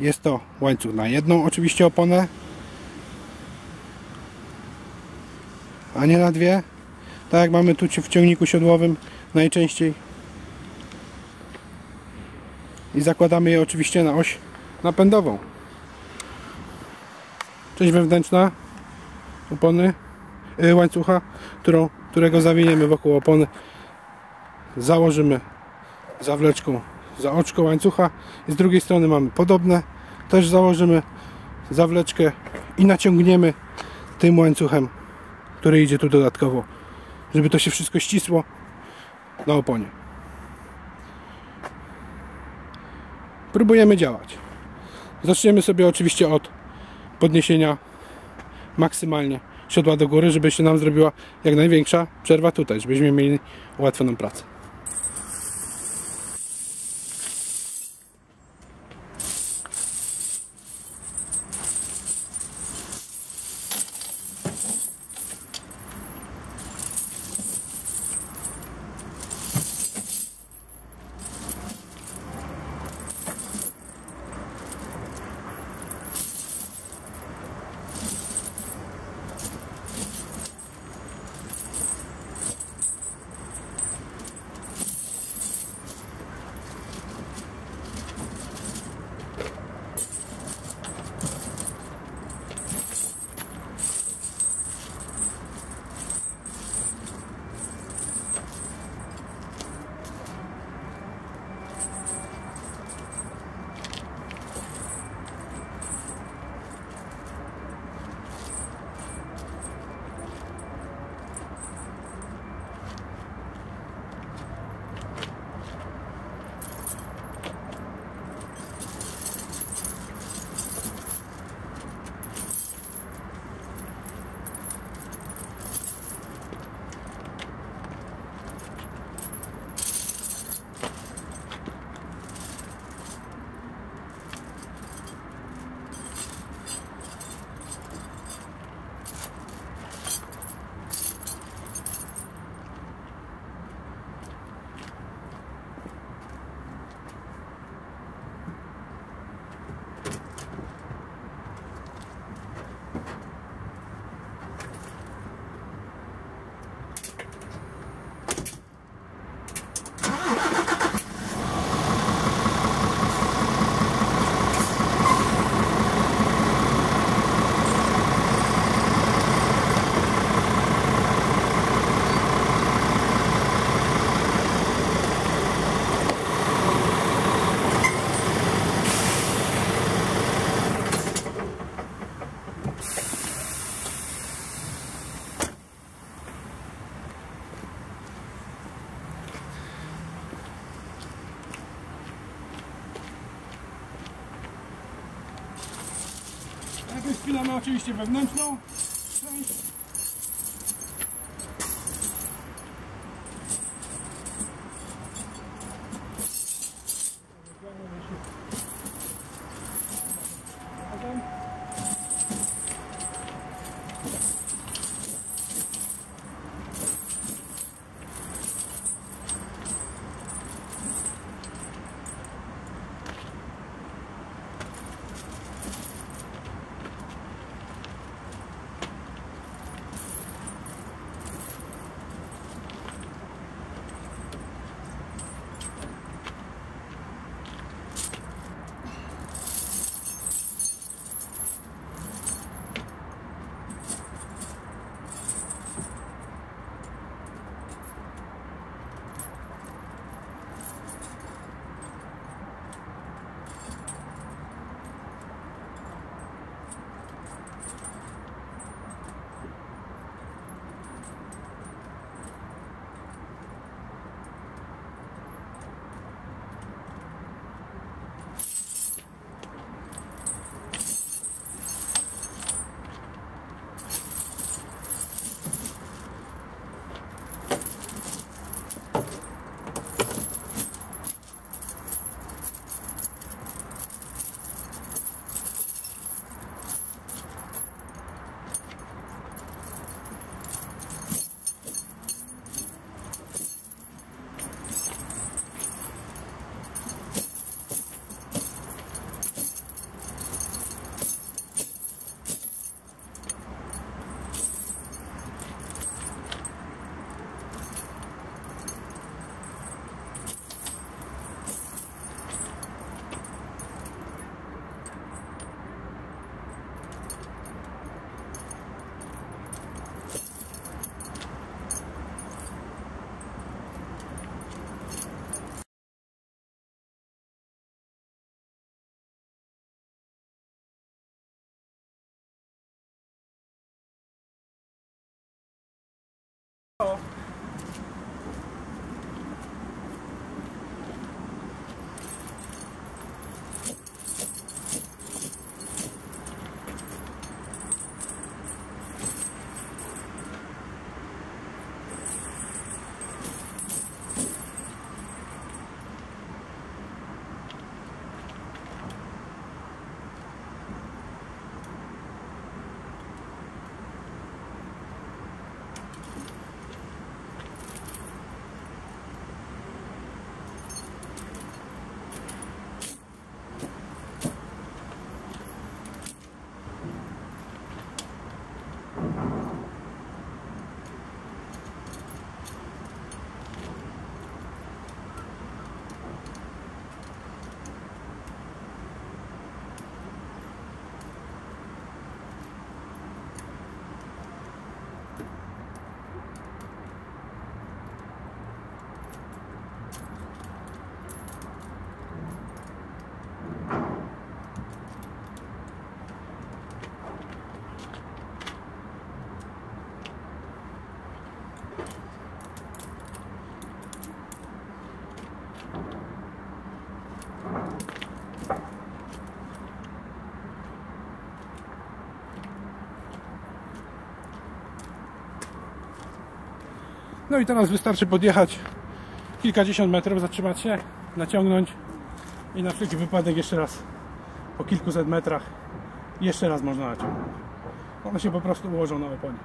Jest to łańcuch na jedną oczywiście oponę, a nie na dwie. Tak jak mamy tu w ciągniku siodłowym najczęściej. I zakładamy je oczywiście na oś napędową. Część wewnętrzna opony, yy, łańcucha, którą, którego zawiniemy wokół opony. Założymy zawleczką za oczko łańcucha i z drugiej strony mamy podobne. Też założymy zawleczkę i naciągniemy tym łańcuchem, który idzie tu dodatkowo, żeby to się wszystko ścisło na oponie. Próbujemy działać. Zaczniemy sobie oczywiście od podniesienia maksymalnie siodła do góry, żeby się nam zrobiła jak największa przerwa tutaj, żebyśmy mieli ułatwioną pracę. Najpierw spinamy oczywiście wewnętrzną część. No i teraz wystarczy podjechać kilkadziesiąt metrów, zatrzymać się, naciągnąć i na wszelki wypadek jeszcze raz po kilkuset metrach jeszcze raz można naciągnąć. One się po prostu ułożą na oponie.